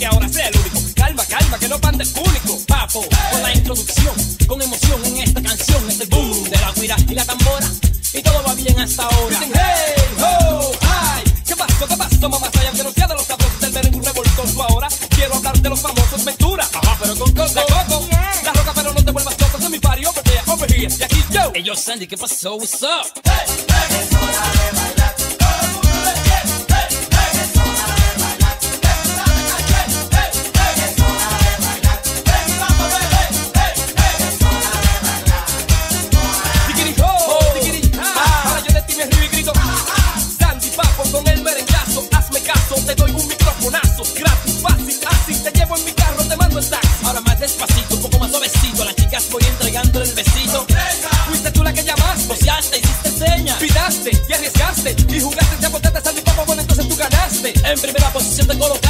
que ahora sea el único. Calma, calma, que no panda el público, Papo, con la introducción, con emoción en esta canción. Es el boom de la guira y la tambora. Y todo va bien hasta ahora. Dicen, hey, ho, ay. ¿Qué pasó, qué pasó, mamá? Saya, que no sea de los sabrosos del merengue un revoltoso ahora. Quiero hablar de los famosos Ventura. Ajá, pero con coco. La coco. La roca, pero no te vuelvas loco. Soy mi pario, porque over here. Y aquí yo. Hey, Sandy, ¿qué pasó? What's up? Hey, voy entregando el besito. Fuiste tú la que llamaste, boceaste, hiciste señas, pidaste y arriesgaste, y jugaste, te apostaste, salí papá, bueno, entonces tú ganaste. En primera posición te colocaste,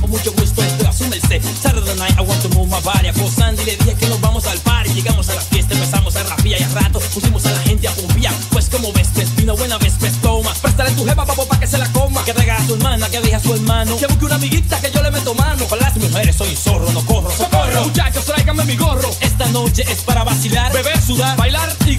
con mucho gusto esto, asúmense. Saturday night, I want to move my body. A Sandy le dije que nos vamos al par. Llegamos a la fiesta, empezamos a rapiar y a rato pusimos a la gente a pompear. Pues como ves, que es una buena vez, pues toma. Préstale tu jefa, papá, para que se la coma. Que traiga a tu hermana, que deje a su hermano. Que busque una amiguita que yo le meto mano. Con las mujeres soy zorro, no corro, socorro. Muchachos, tráigame mi gorro. Esta noche es para vacilar, beber, sudar, bailar y.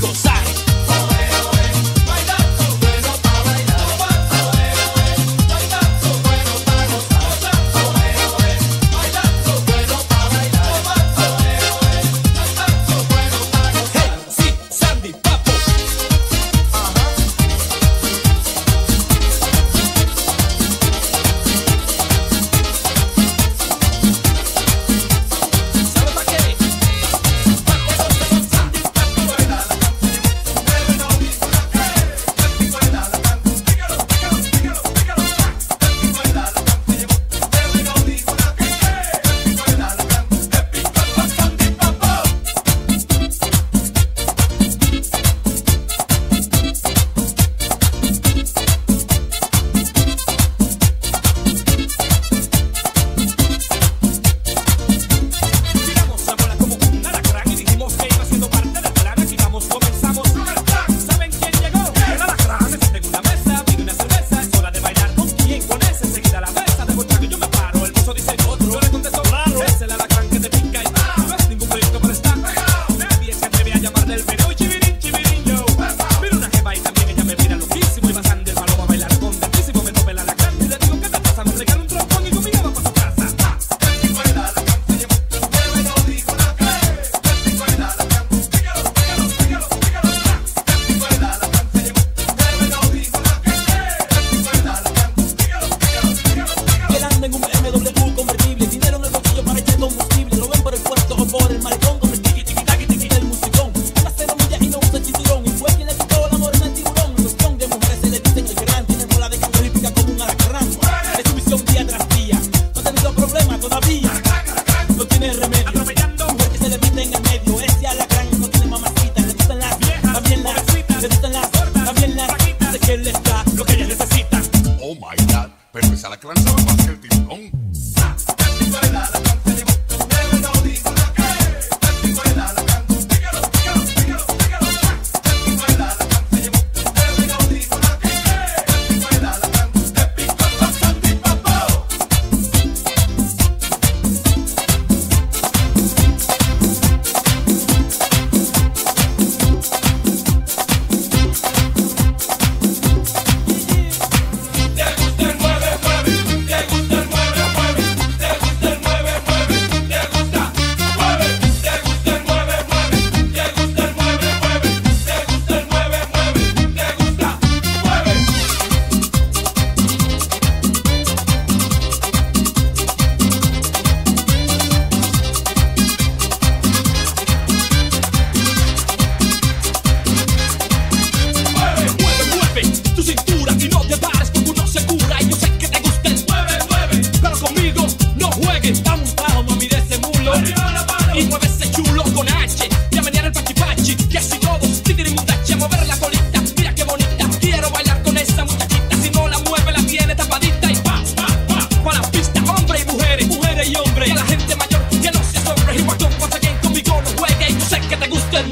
él está. Lo que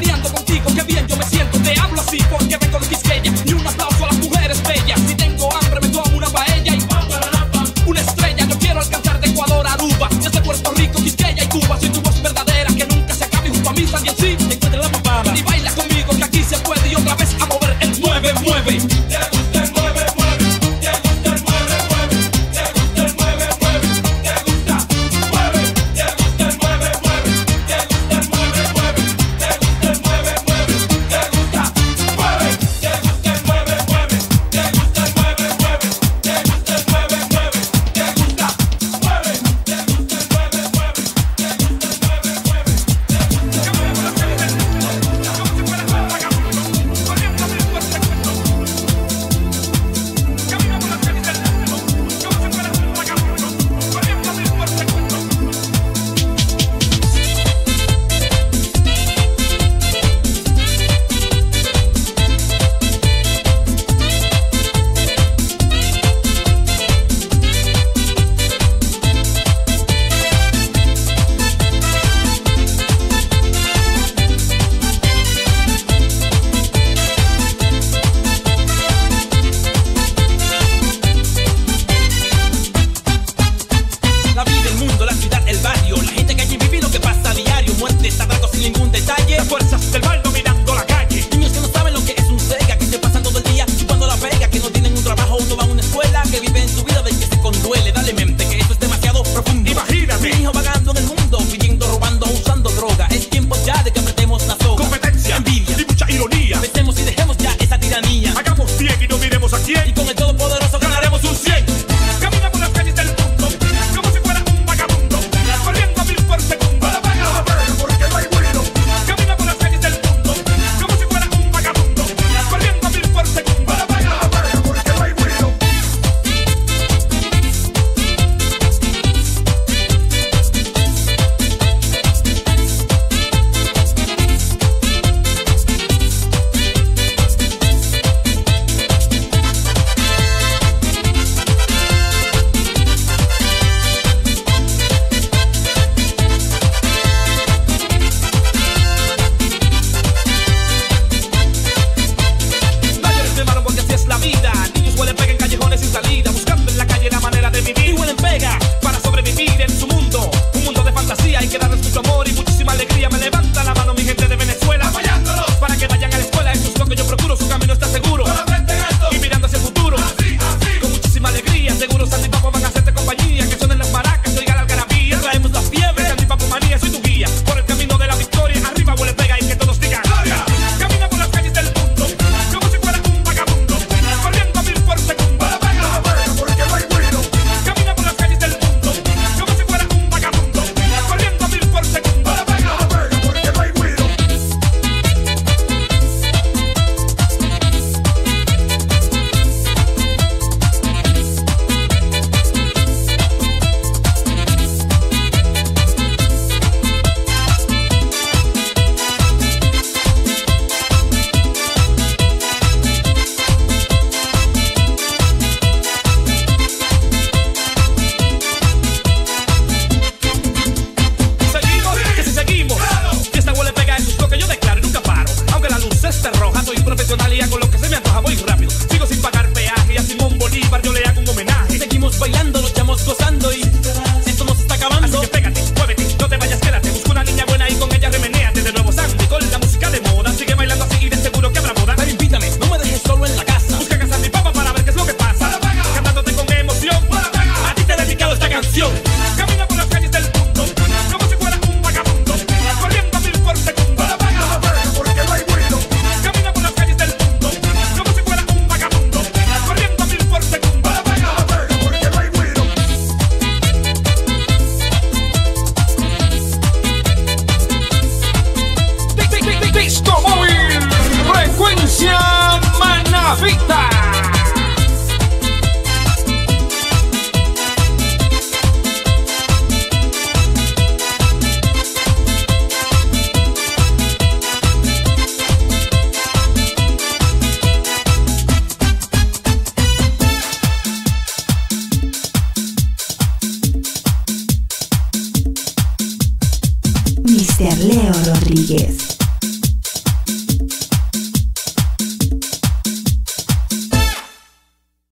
Veraneando contigo, qué bien yo me siento. Te hablo así porque vengo de Quisqueya. Ni una aplauso.